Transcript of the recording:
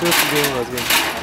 这个时间我这边。